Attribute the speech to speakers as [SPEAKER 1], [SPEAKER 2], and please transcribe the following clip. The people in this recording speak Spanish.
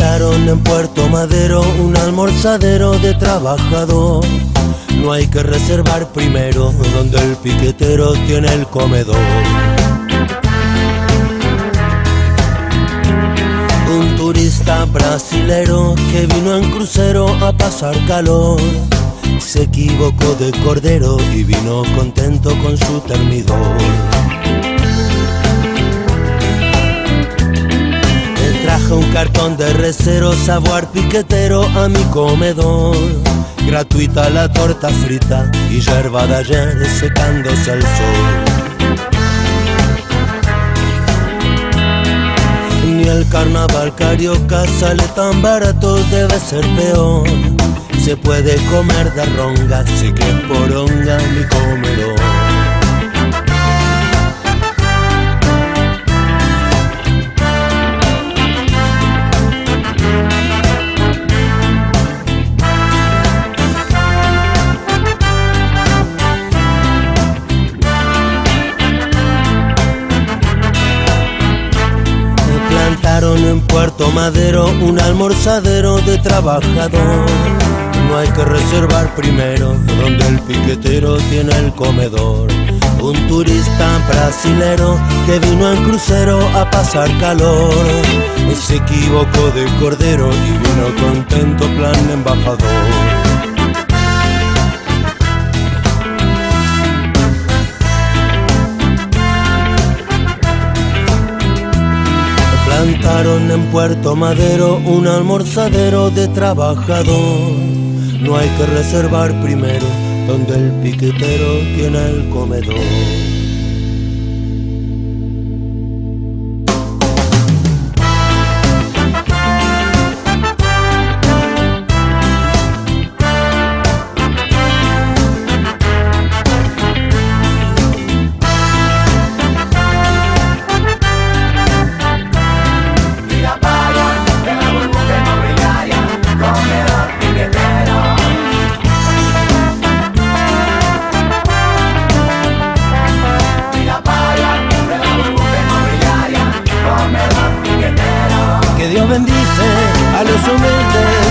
[SPEAKER 1] En Puerto Madero un almorzadero de trabajador. No hay que reservar primero donde el piquetero tiene el comedor. Un turista brasilero que vino en crucero a pasar calor. Se equivocó de cordero y vino contento con su termidor. Un cartón de recero, saboar piquetero a mi comedor. Gratuita la torta frita y yerba de ayer secándose al sol. Ni el carnaval carioca sale tan barato, debe ser peor. Se puede comer de ronga, sí que es poronga Puerto Madero un almorzadero de trabajador. No hay que reservar primero donde el piquetero tiene el comedor. Un turista brasilero que vino en crucero a pasar calor. Se equivocó de cordero y vino contento plan embajador. En Puerto Madero un almorzadero de trabajador. No hay que reservar primero donde el piquetero tiene el comedor. los.